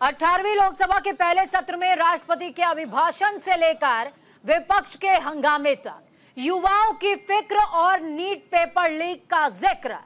अठारहवीं लोकसभा के पहले सत्र में राष्ट्रपति के अभिभाषण से लेकर विपक्ष के हंगामे तक, युवाओं की फ़िक्र और नीट पेपर लीक का ज़िक्र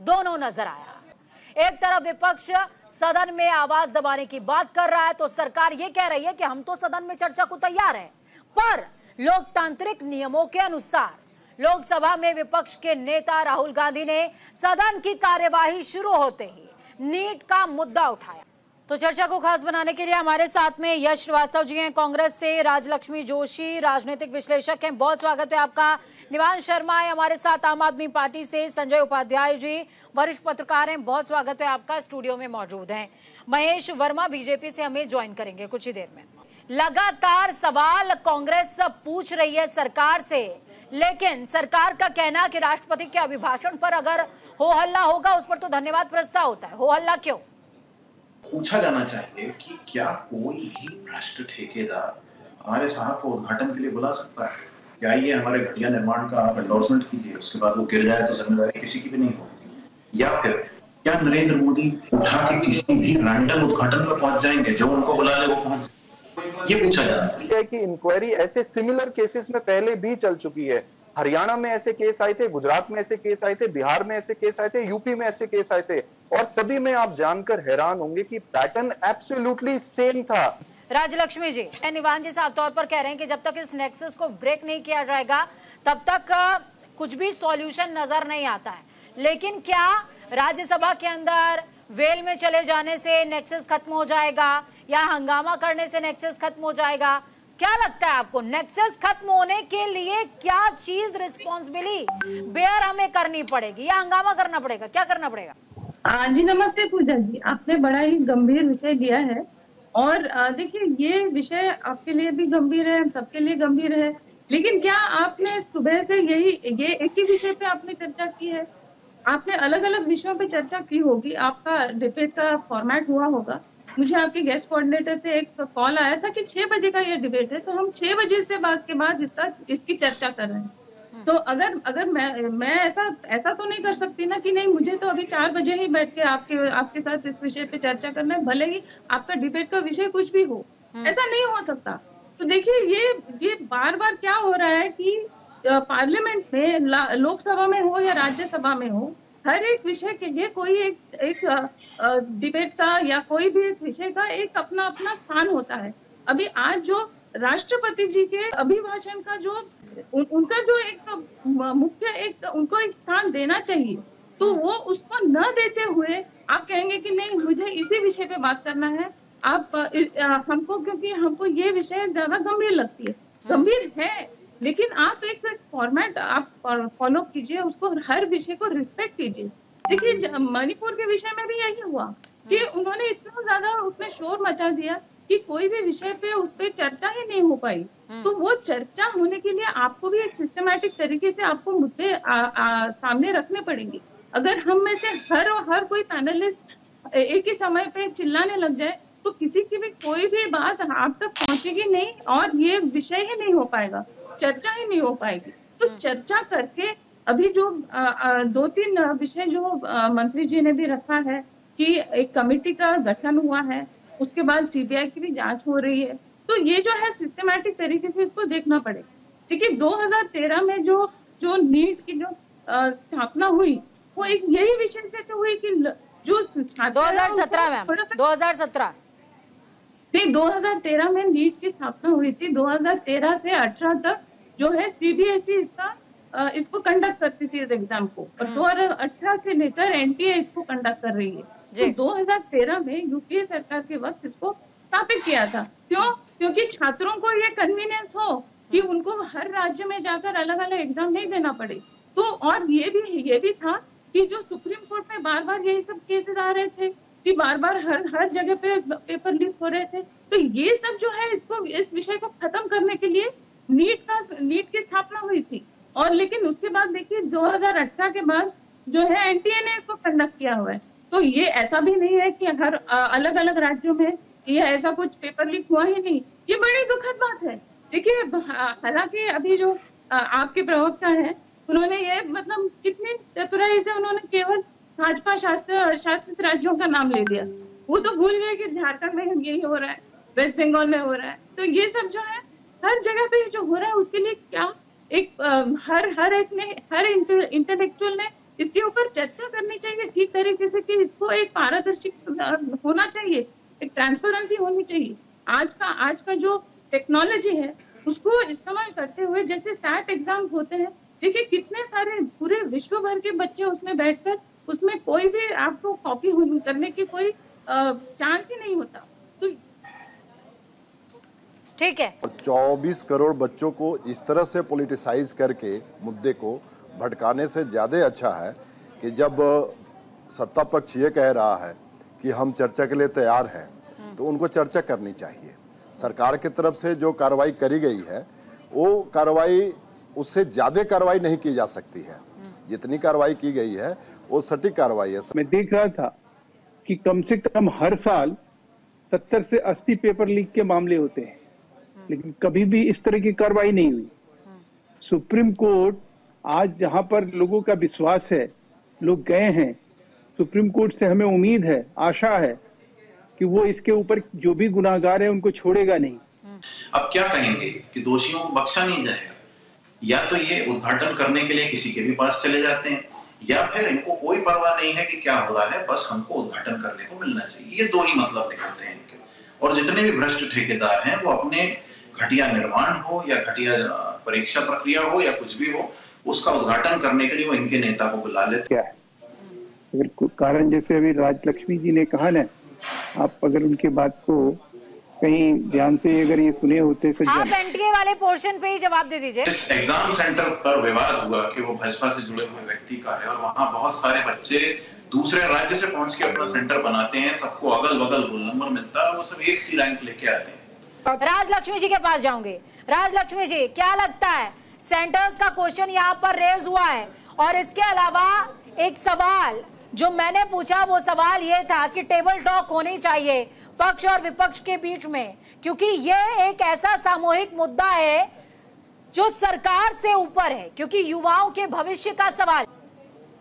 दोनों नज़र आया। एक तरफ़ विपक्ष सदन में आवाज़ दबाने की बात कर रहा है तो सरकार ये कह रही है कि हम तो सदन में चर्चा को तैयार है, पर लोकतांत्रिक नियमों के अनुसार लोकसभा में विपक्ष के नेता राहुल गांधी ने सदन की कार्यवाही शुरू होते ही नीट का मुद्दा उठाया। तो चर्चा को खास बनाने के लिए हमारे साथ में यश श्रीवास्तव जी हैं, कांग्रेस से राजलक्ष्मी जोशी, राजनीतिक विश्लेषक हैं। बहुत स्वागत है आपका। निवान शर्मा है हमारे साथ आम आदमी पार्टी से संजय उपाध्याय जी, वरिष्ठ पत्रकार हैं। बहुत स्वागत है आपका। स्टूडियो में मौजूद हैं। महेश वर्मा बीजेपी से हमें ज्वाइन करेंगे कुछ ही देर में। लगातार सवाल कांग्रेस पूछ रही है सरकार से, लेकिन सरकार का कहना कि राष्ट्रपति के अभिभाषण पर अगर हो हल्ला होगा, उस पर तो धन्यवाद प्रस्ताव होता है। हो हल्ला क्यों? पूछा जाना चाहिए कि क्या कोई भी भ्रष्ट ठेकेदार हमारे साहब को उद्घाटन के लिए बुला सकता है? कि आइए हमारे घटिया निर्माण का आप एंडोर्समेंट कीजिए, उसके बाद वो गिर जाए तो ज़िम्मेदारी किसी की भी नहीं होती। या फिर, क्या नरेंद्र मोदी उठा के किसी भी रैंडम उद्घाटन पर पहुँच जाएँगे, जो उनको बुला ले वो पहुँच ये पूछा जाना चाहिए। कि इंक्वायरी ऐसे सिमिलर केसेस में पहले भी चल चुकी है। हरियाणा में ऐसे केस आए थे, गुजरात में ऐसे केस आए थे, बिहार में ऐसे केस आए थे, यूपी में ऐसे केस आए थे, और सभी में आप जानकर हैरान होंगे कि पैटर्न एब्सोल्युटली सेम था। राजलक्ष्मी जी निवान जी साफ़ तौर पर कह रहे हैं कि जब तक इस नेक्सस को ब्रेक नहीं किया जाएगा, तब तक कुछ भी सॉल्यूशन नज़र नहीं आता है। लेकिन क्या राज्यसभा के अंदर वेल में चले जाने से नेक्सस खत्म हो जाएगा, या हंगामा करने से नेक्सस खत्म हो जाएगा? क्या लगता है आपको नेक्सस खत्म होने के लिए क्या चीज़ रिस्पॉन्सिबिलिटी बेयर हमें करनी पड़ेगी? या हंगामा करना पड़ेगा? क्या करना पड़ेगा? आ, जी नमस्ते पूजा जी। आपने बड़ा ही गंभीर विषय लिया है। और देखिए ये विषय आपके लिए भी गंभीर है सबके लिए गंभीर है। लेकिन क्या आपने सुबह से यही ये एक ही विषय पे आपने चर्चा की है? आपने अलग अलग विषयों पे चर्चा की होगी। आपका डिबेट का फॉर्मेट हुआ होगा। मुझे आपके गेस्ट कोऑर्डिनेटर से एक कॉल आया था कि छह बजे का ये डिबेट है तो हम छह बजे से बाद के बाद इसका इसकी चर्चा कर रहे हैं। तो अगर अगर मैं मैं ऐसा ऐसा तो नहीं कर सकती ना कि नहीं मुझे तो अभी चार बजे ही बैठ के आपके आपके साथ इस विषय पे चर्चा करना है भले ही आपका डिबेट का विषय कुछ भी हो। हम्म। ऐसा नहीं हो सकता। तो देखिए ये ये बार बार क्या हो रहा है कि पार्लियामेंट में लोकसभा में हो या राज्यसभा में हो हर एक विषय के लिए कोई एक एक डिबेट का या कोई भी एक विषय का एक अपना अपना स्थान होता है। अभी आज जो राष्ट्रपति जी के अभिभाषण का जो उन, उनका जो एक मुख्य एक उनको एक स्थान देना चाहिए तो वो उसको न देते हुए आप कहेंगे कि नहीं मुझे इसी विषय पे बात करना है। आप हमको क्योंकि हमको ये विषय ज़्यादा गंभीर लगती है। हाँ। गंभीर है लेकिन आप एक फॉर्मेट आप फॉलो कीजिए उसको हर विषय को रिस्पेक्ट कीजिए देखिए मणिपुर के विषय में भी यही हुआ कि हाँ। उन्होंने इतना ज़्यादा उसमें शोर मचा दिया कि कोई भी विषय पे उस पर चर्चा ही नहीं हो पाई हम्म। तो वो चर्चा होने के लिए आपको भी एक सिस्टमैटिक तरीके से आपको मुद्दे आ, आ, सामने रखने पड़ेंगे अगर हम में से हर हर कोई पैनलिस्ट एक ही समय पे चिल्लाने लग जाए तो किसी की भी कोई भी बात आप तक पहुंचेगी नहीं और ये विषय ही नहीं हो पाएगा चर्चा ही नहीं हो पाएगी। तो हम्म। चर्चा करके अभी जो आ, आ, दो तीन विषय जो आ, मंत्री जी ने भी रखा है कि एक कमेटी का गठन हुआ है उसके बाद सीबीआई की भी जाँच हो रही है। तो ये जो है सिस्टमैटिक तरीके से इसको देखना पड़ेगा। देखिए 2013 में जो जो नीट की जो स्थापना हुई वो एक यही विषय से तो हुई कि जो दो हज़ार सत्रह में दो हज़ार सत्रह। नहीं 2013 में नीट की स्थापना हुई थी। 2013 से 18 तक जो है सीबीएसई e इसका इसको कंडक्ट करती थी एग्ज़ाम को। और 2018 हम्म। से लेकर एनटीए इसको कंडक्ट कर रही है। तो 2013 में यूपीए सरकार के वक्त इसको स्थापित किया था। क्यों? क्योंकि छात्रों को ये कन्वीनियंस हो कि उनको हर राज्य में जाकर अलग अलग एग्ज़ाम नहीं देना पड़े। तो और ये भी ये भी था कि जो सुप्रीम कोर्ट में बार बार यही सब केसेस आ रहे थे कि बार बार हर हर जगह पे पेपर लीक हो रहे थे। तो ये सब जो है इसको इस विषय को खत्म करने के लिए नीट का, नीट की स्थापना हुई थी। और लेकिन उसके बाद देखिए 2018 के बाद जो है एनटीए ने इसको कंडक्ट किया हुआ है। तो ये ऐसा भी नहीं है कि हर अलग अलग राज्यों में ये ऐसा कुछ पेपर लीक हुआ ही नहीं। ये बड़ी दुखद बात है। देखिए हालाँकि अभी जो आपके प्रवक्ता है, उन्होंने ये मतलब कितनी चतुराई से उन्होंने केवल भाजपा शासित शासित राज्यों का नाम ले लिया। वो तो भूल गए कि झारखंड में यही हो रहा है, वेस्ट बंगाल में हो रहा है। तो ये सब जो है हर जगह पे जो हो रहा है उसके लिए क्या एक आ, हर हर एक ने हर इंटेलेक्चुअल ने इसके ऊपर चर्चा करनी चाहिए ठीक तरीके से कि इसको एक पारदर्शी होना चाहिए एक ट्रांसपेरेंसी होनी चाहिए। आज का आज का जो टेक्नोलॉजी है उसको इस्तेमाल करते हुए जैसे सैट एग्ज़ाम्स होते हैं देखिए कितने सारे पूरे विश्व भर के बच्चे उसमें बैठकर उसमें कोई भी आपको कॉपी करने की कोई चांस ही नहीं होता। ठीक है। और 24 करोड़ बच्चों को इस तरह से पॉलिटिसाइज करके मुद्दे को भटकाने से ज़्यादा अच्छा है कि जब सत्ता पक्ष ये कह रहा है कि हम चर्चा के लिए तैयार हैं तो उनको चर्चा करनी चाहिए। सरकार की तरफ़ से जो कार्रवाई करी गई है वो कार्रवाई उससे ज़्यादा कार्रवाई नहीं की जा सकती है। जितनी कार्रवाई की गई है वो सटीक कार्रवाई है। मैं देख रहा था कि कम से कम हर साल सत्तर से अस्सी पेपर लीक के मामले होते हैं। लेकिन कभी भी इस तरह की कार्रवाई नहीं हुई। सुप्रीम कोर्ट आज जहाँ पर लोगों का विश्वास है, लोग गए हैं, सुप्रीम कोर्ट से हमें उम्मीद है, आशा है कि वो इसके ऊपर जो भी गुनाहगार है उनको छोड़ेगा नहीं। अब क्या कहेंगे कि दोषियों को बख्शा नहीं जाएगा? या तो ये उद्घाटन करने के लिए किसी के भी पास चले जाते हैं, या फिर इनको कोई परवाह नहीं है कि क्या हो रहा है, बस हमको उद्घाटन करने को मिलना चाहिए। ये दो ही मतलब निकलते हैं और जितने भी भ्रष्ट ठेकेदार हैं, वो अपने घटिया निर्माण हो या घटिया परीक्षा प्रक्रिया हो या कुछ भी हो उसका उद्घाटन करने के लिए वो इनके नेता को बुला लेते क्या? है अगर कारण जैसे अभी राजलक्ष्मी जी ने कहा ना आप अगर उनके बात को कहीं ध्यान से अगर ये सुने होते आप एनटीए वाले पोर्शन पे ही जवाब दे दीजिए। इस एग्ज़ाम सेंटर पर विवाद हुआ कि वो भाजपा से जुड़े हुए व्यक्ति का है और वहाँ बहुत सारे बच्चे दूसरे राज्य से पहुँच के अपना सेंटर बनाते हैं सबको अगल बगल रोल नंबर मिलता है वो सब एक सी रैंक लेके आते हैं। राज लक्ष्मी जी के पास जाऊँगे। राज लक्ष्मी जी क्या लगता है? सेंटर्स का क्वेश्चन यहाँ पर रेज हुआ है। और इसके अलावा एक सवाल जो मैंने पूछा वो सवाल ये था कि टेबल टॉक होनी चाहिए पक्ष और विपक्ष के बीच में। क्योंकि ये एक ऐसा सामूहिक मुद्दा है जो सरकार से ऊपर है क्योंकि युवाओं के भविष्य का सवाल।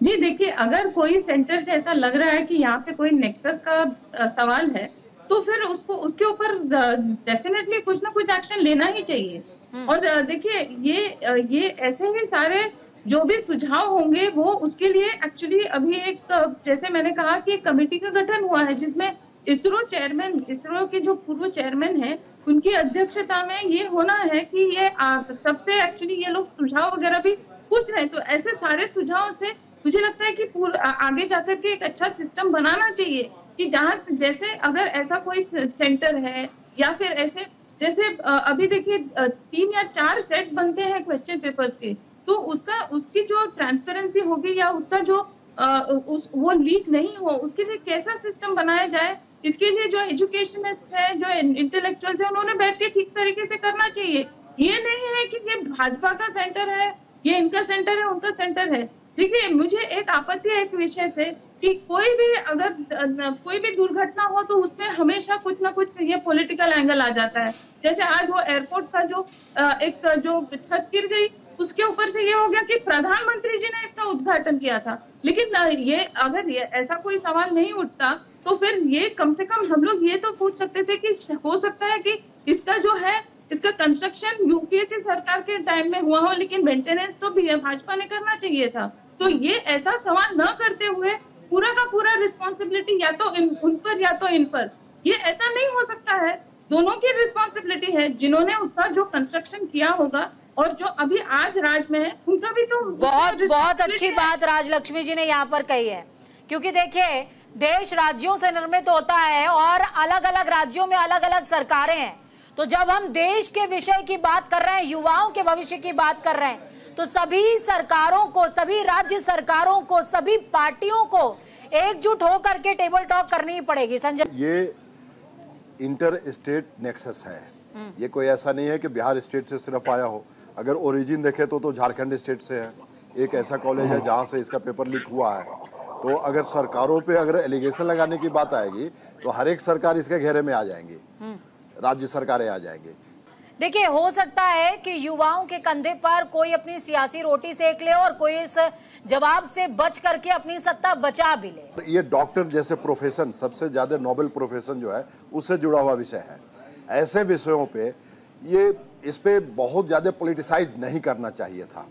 जी देखिए अगर कोई सेंटर से ऐसा लग रहा है कि यहाँ पे कोई नेक्सस का सवाल है तो फिर उसको उसके ऊपर डेफिनेटली कुछ ना कुछ एक्शन लेना ही चाहिए हम्म। और देखिए ये ये ऐसे ही सारे जो भी सुझाव होंगे वो उसके लिए एक्चुअली अभी एक जैसे मैंने कहा कि कमेटी का गठन हुआ है जिसमें इसरो चेयरमैन इसरो के जो पूर्व चेयरमैन है उनकी अध्यक्षता में ये होना है कि ये सबसे एक्चुअली ये लोग सुझाव वगैरह भी पूछ रहे हैं तो ऐसे सारे सुझाव से मुझे लगता है कि आगे जाकर के एक अच्छा सिस्टम बनाना चाहिए कि जहाँ जैसे अगर ऐसा कोई सेंटर है या फिर ऐसे जैसे अभी देखिए तीन या चार सेट बनते हैं क्वेश्चन पेपर्स के तो उसका उसकी जो ट्रांसपेरेंसी होगी या उसका जो आ, उस वो लीक नहीं हो उसके लिए कैसा सिस्टम बनाया जाए इसके लिए जो एजुकेशनिस्ट है जो इंटेलेक्चुअल्स है उन्होंने बैठ के ठीक तरीके से करना चाहिए। ये नहीं है कि ये भाजपा का सेंटर है ये इनका सेंटर है उनका सेंटर है। देखिए, मुझे एक आपत्ति है एक विषय से कि कोई भी अगर, कोई भी दुर्घटना हो तो उसमें हमेशा कुछ ना कुछ ये पॉलिटिकल एंगल आ जाता है। जैसे आज वो एयरपोर्ट का जो एक जो छत गिर गई, उसके ऊपर से ये हो गया कि प्रधानमंत्री जी ने इसका उद्घाटन किया था। लेकिन ये अगर ये ऐसा कोई सवाल नहीं उठता तो फिर ये कम से कम हम लोग ये तो पूछ सकते थे कि हो सकता है कि इसका जो है, इसका कंस्ट्रक्शन यूपीए की सरकार के टाइम में हुआ हो, लेकिन मेंटेनेंस तो भी भाजपा ने करना चाहिए था। तो ये ऐसा सवाल न करते हुए पूरा का पूरा रिस्पॉन्सिबिलिटी या तो इन उन पर या तो इन पर। ये ऐसा नहीं हो सकता है। दोनों की रिस्पॉन्सिबिलिटी है। जिन्होंने उसका जो कंस्ट्रक्शन किया होगा और जो अभी आज राज में है उनका भी तो बहुत बहुत अच्छी बात राजलक्ष्मी जी ने यहाँ पर कही है। क्योंकि देखिए देश राज्यों से निर्मित होता है और अलग अलग राज्यों में अलग अलग सरकारें हैं। तो जब हम देश के विषय की बात कर रहे हैं, युवाओं के भविष्य की बात कर रहे हैं तो सभी सरकारों को, सभी राज्य सरकारों को, सभी पार्टियों को एकजुट होकर के टेबल टॉक करनी पड़ेगी संजय ये इंटर स्टेट नेक्सस है। ये कोई ऐसा नहीं है कि बिहार स्टेट से सिर्फ़ आया हो अगर ओरिजिन देखे तो तो झारखंड स्टेट से है एक ऐसा कॉलेज है जहाँ से इसका पेपर लीक हुआ है तो अगर सरकारों पे अगर एलिगेशन लगाने की बात आएगी तो हर एक सरकार इसके घेरे में आ जाएँगी। राज्य सरकारें आ जाएँगी। देखिए हो सकता है कि युवाओं के कंधे पर कोई अपनी सियासी रोटी सेक ले और कोई इस जवाब से बच करके अपनी सत्ता बचा भी ले। ये डॉक्टर जैसे प्रोफेशन सबसे ज़्यादा नोबेल प्रोफेशन जो है उससे जुड़ा हुआ विषय है। ऐसे विषयों पे ये इस पे बहुत ज़्यादा पोलिटिसाइज नहीं करना चाहिए था।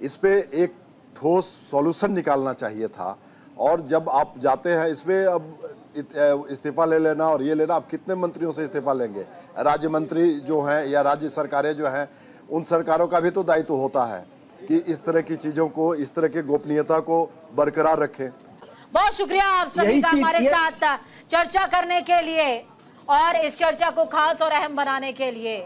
इस पे एक ठोस सॉल्यूशन निकालना चाहिए था। और जब आप जाते हैं इसमें अब इस्तीफा ले लेना और ये लेना। आप कितने मंत्रियों से इस्तीफा लेंगे? राज्य मंत्री जो हैं या राज्य सरकारें जो हैं उन सरकारों का भी तो दायित्व होता है कि इस तरह की चीज़ों को इस तरह की गोपनीयता को बरकरार रखें। बहुत शुक्रिया आप सभी का हमारे साथ चर्चा करने के लिए और इस चर्चा को खास और अहम बनाने के लिए।